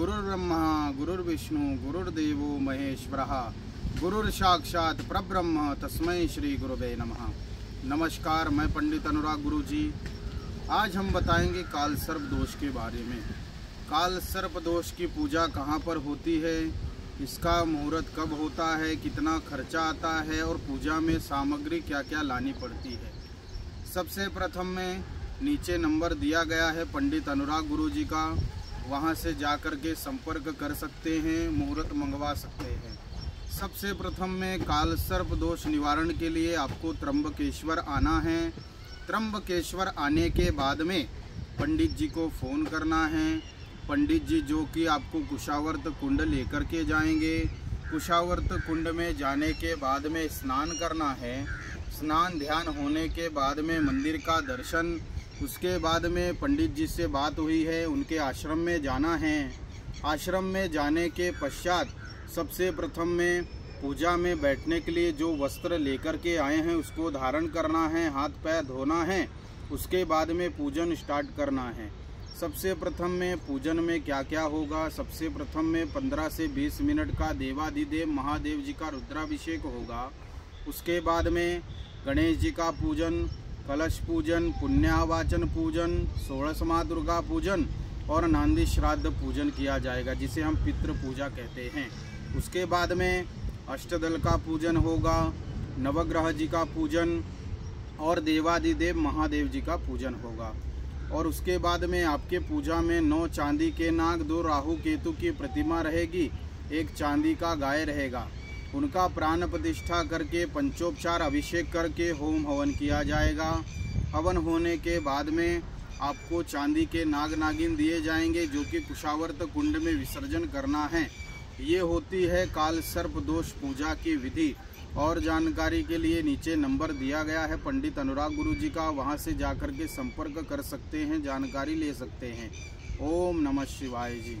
गुरुर्ब्रह्मा, गुरुर्विष्णु, गुरुर्देवो महेश्वरः। गुरुर साक्षात परब्रह्म, तस्मै श्री गुरुवे नमः। नमस्कार, मैं पंडित अनुराग गुरु जी आज हम बताएँगे काल सर्प दोष के बारे में। काल सर्प दोष की पूजा कहाँ पर होती है? इसका मुहूर्त कब होता है? कितना खर्चा आता है? और पूजा में सामग्री क्या क्या लानी पड़ती है? सबसे प्रथम में नीचे नंबर दिया गया है पंडित अनुराग गुरु जी का। वहाँ से जा कर के संपर्क कर सकते हैं, मुहूर्त मंगवा सकते हैं। सबसे प्रथम में काल सर्प दोष निवारण के लिए आपको त्रंबकेश्वर आना है। त्रंबकेश्वर आने के बाद में पंडित जी को फ़ोन करना है। पंडित जी जो कि आपको कुशावर्त कुंड लेकर के जाएँगे। कुशावर्त कुंड में जाने के बाद में स्नान करना है। स्नान ध्यान होने के बाद में मंदिर का दर्शन उसके बाद में पंडित जी से बात हुई है, उनके आश्रम में जाना है। आश्रम में जाने के पश्चात सबसे प्रथम में पूजा में बैठने के लिए जो वस्त्र लेकर के आए हैं, उसको धारण करना है, हाथ पैर धोना है, उसके बाद में पूजन स्टार्ट करना है। सबसे प्रथम में पूजन में क्या क्या होगा? सबसे प्रथम में 15 से 20 मिनट का देवाधिदेव महादेव जी का रुद्राभिषेक होगा। उसके बाद में गणेश जी का पूजन कलश पूजन, पुण्यावाचन पूजन सोलस माँ दुर्गा पूजन और नांदी श्राद्ध पूजन किया जाएगा, जिसे हम पितृ पूजा कहते हैं। उसके बाद में अष्टदल का पूजन होगा, नवग्रह जी का पूजन और देवादिदेव महादेव जी का पूजन होगा। और उसके बाद में आपके पूजा में नौ चांदी के नाग, दो राहु केतु की प्रतिमा रहेगी, एक चांदी का गाय रहेगा। उनका प्राण प्रतिष्ठा करके पंचोपचार अभिषेक करके होम हवन किया जाएगा। हवन होने के बाद में आपको चांदी के नाग नागिन दिए जाएँगे, जो कि कुशावर्त कुंड में विसर्जन करना है। ये होती है काल सर्प दोष पूजा की विधि। और जानकारी के लिए नीचे नंबर दिया गया है। पंडित अनुराग गुरु जी का, वहाँ से जाकर के संपर्क कर सकते हैं, जानकारी ले सकते हैं। ओम नमः शिवाय जी।